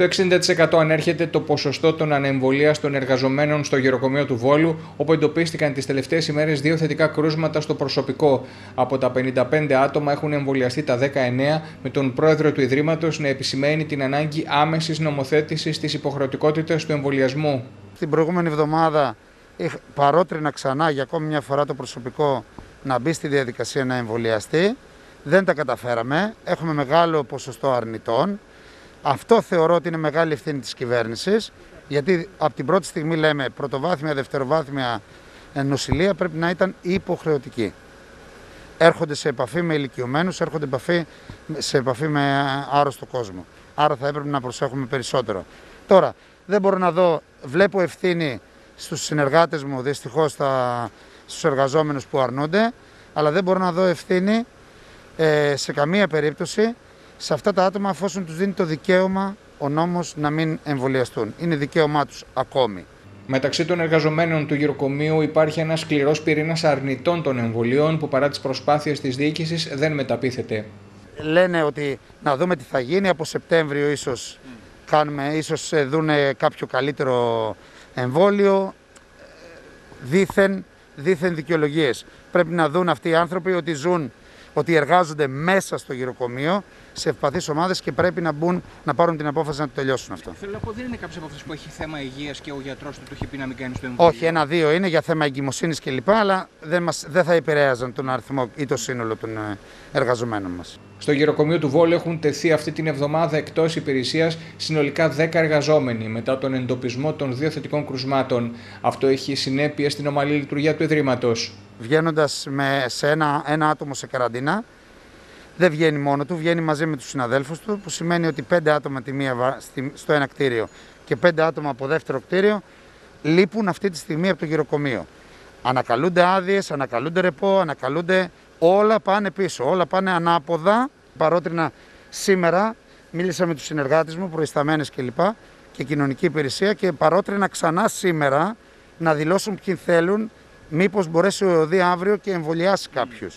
Στο 60% ανέρχεται το ποσοστό των ανεμβολίαστων εργαζομένων στο γεροκομείο του Βόλου, όπου εντοπίστηκαν τις τελευταίες ημέρες δύο θετικά κρούσματα στο προσωπικό. Από τα 55 άτομα έχουν εμβολιαστεί τα 19, με τον πρόεδρο του Ιδρύματος να επισημαίνει την ανάγκη άμεσης νομοθέτησης της υποχρεωτικότητας του εμβολιασμού. Την προηγούμενη εβδομάδα παρότρινα ξανά για ακόμη μια φορά το προσωπικό να μπει στη διαδικασία να εμβολιαστεί. Δεν τα καταφέραμε. Έχουμε μεγάλο ποσοστό αρνητών. Αυτό θεωρώ ότι είναι μεγάλη ευθύνη της κυβέρνησης, γιατί από την πρώτη στιγμή λέμε πρωτοβάθμια, δευτεροβάθμια νοσηλεία πρέπει να ήταν υποχρεωτική. Έρχονται σε επαφή με ηλικιωμένους, έρχονται επαφή, σε επαφή με άρρωστο κόσμο. Άρα θα έπρεπε να προσέχουμε περισσότερο. Τώρα, δεν μπορώ να δω, βλέπω ευθύνη στους συνεργάτες μου, δυστυχώς στα, στους εργαζόμενους που αρνούνται, αλλά δεν μπορώ να δω ευθύνη ε, σε καμία περίπτωση σε αυτά τα άτομα αφόσον τους δίνει το δικαίωμα ο νόμος να μην εμβολιαστούν. Είναι δικαίωμά τους ακόμη. Μεταξύ των εργαζομένων του γυροκομείου υπάρχει ένας σκληρός πυρήνας αρνητών των εμβολίων που παρά τις προσπάθειες της διοίκησης δεν μεταπίθεται. Λένε ότι να δούμε τι θα γίνει από Σεπτέμβριο, ίσως κάνουμε, ίσως δουν κάποιο καλύτερο εμβόλιο. Δήθεν, δήθεν δικαιολογίες. Πρέπει να δουν αυτοί οι άνθρωποι ότι ζουν ότι εργάζονται μέσα στο γυροκομείο σε ευπαθείς ομάδες και πρέπει να μπουν να πάρουν την απόφαση να το τελειώσουν αυτό. Θέλω να πω, δεν είναι κάποιο από αυτού που έχει θέμα υγείας και ο γιατρός του το έχει πει να μην κάνει το εμβόλιο; Όχι, ένα-δύο είναι για θέμα εγκυμοσύνης κλπ. Αλλά δεν, μας, δεν θα επηρέαζαν τον αριθμό ή το σύνολο των ε, εργαζομένων μας. Στο γυροκομείο του Βόλου έχουν τεθεί αυτή την εβδομάδα εκτός υπηρεσίας συνολικά 10 εργαζόμενοι μετά τον εντοπισμό των δύο θετικών κρουσμάτων. Αυτό έχει συνέπειες στην ομαλή λειτουργία του Ιδρύματος. Βγαίνοντας σε ένα, ένα άτομο σε καραντίνα, δεν βγαίνει μόνο του, βγαίνει μαζί με τους συναδέλφους του, που σημαίνει ότι πέντε άτομα τη μία στο ένα κτίριο και πέντε άτομα από δεύτερο κτίριο λείπουν αυτή τη στιγμή από το γυροκομείο. Ανακαλούνται άδειες, ανακαλούνται ρεπό, ανακαλούνται όλα πάνε πίσω, όλα πάνε ανάποδα. Παρότρινα σήμερα μίλησα με τους συνεργάτες μου, προϊσταμένες κλπ. Και, και κοινωνική υπηρεσία και παρότρινα ξανά σήμερα να δηλώσουν ποιοι θέλουν μήπως μπορέσει ο ΕΟΔΗ αύριο και εμβολιάσει κάποιους.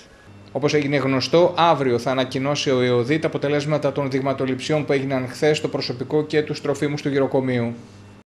Όπως έγινε γνωστό, αύριο θα ανακοινώσει ο ΕΟΔΗ τα αποτελέσματα των δειγματοληψιών που έγιναν χθες στο προσωπικό και τους τροφίμους του γυροκομείου.